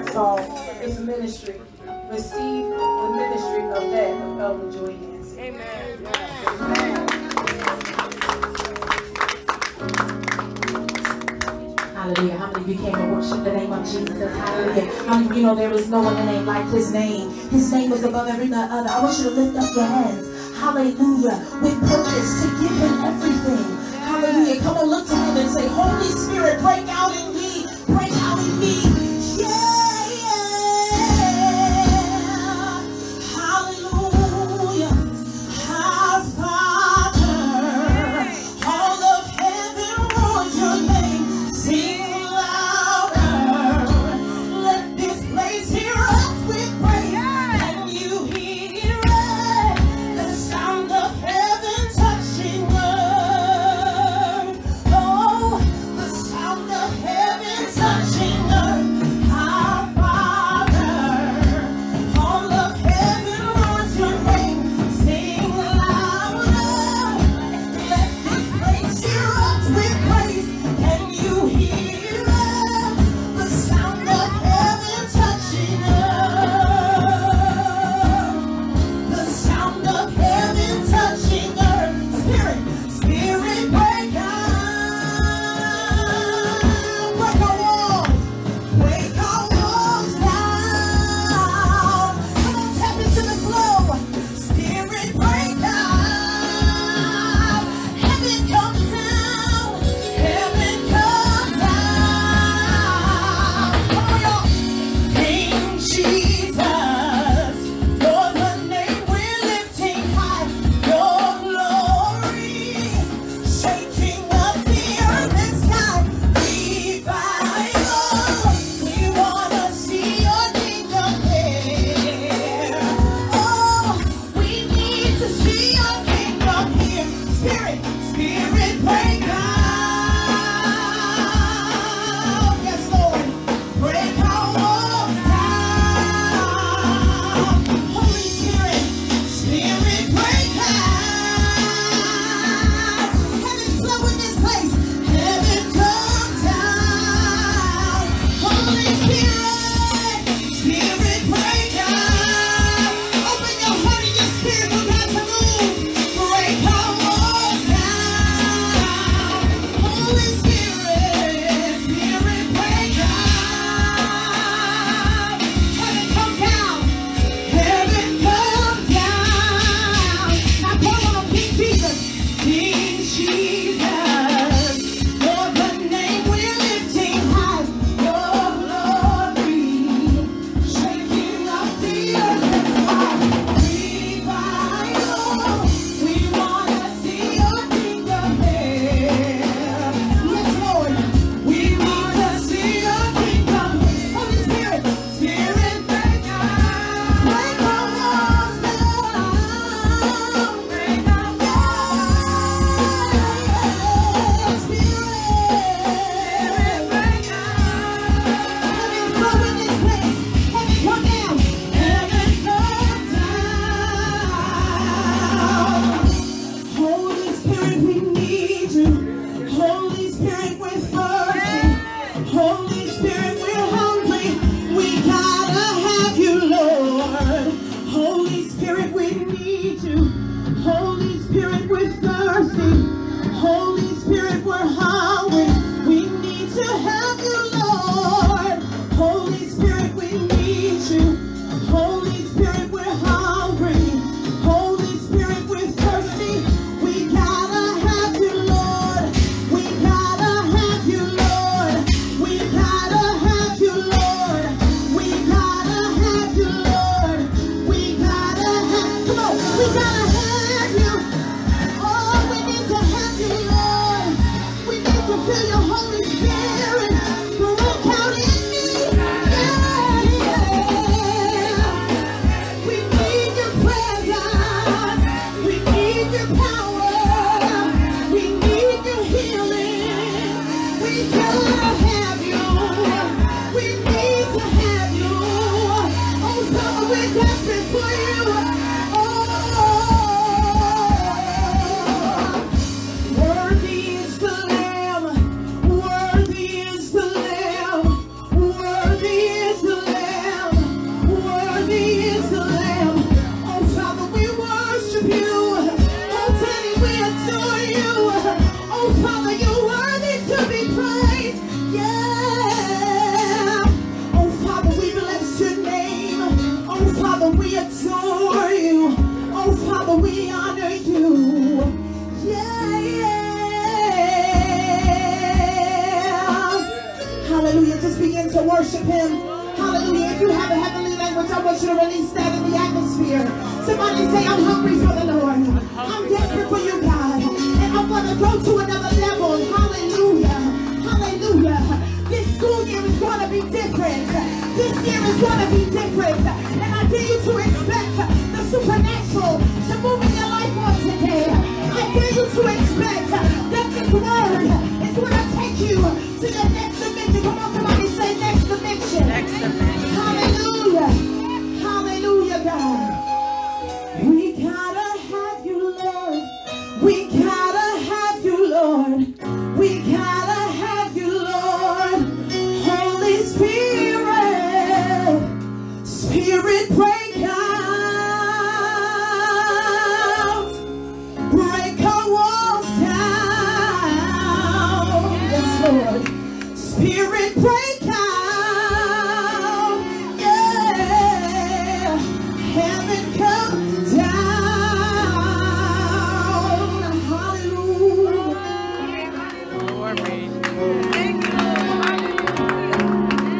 saw his ministry. Receive the ministry of that of Elder Joy. Amen. Amen. Hallelujah. How many of you came to worship the name of Jesus? Hallelujah. How many of you know there is no other name like his name? His name is above every other. I want you to lift up your hands. Hallelujah. With purpose to give him everything. Hallelujah. Come on, look to him and say, Holy Spirit, Worthy for the Just begin to worship him. Hallelujah. If you have a heavenly language, I want you to release that in the atmosphere. Somebody say, I'm hungry for the Lord. I'm desperate for you, God. And I'm going to go to another level. Hallelujah. Hallelujah. This school year is going to be different. This year is going to be.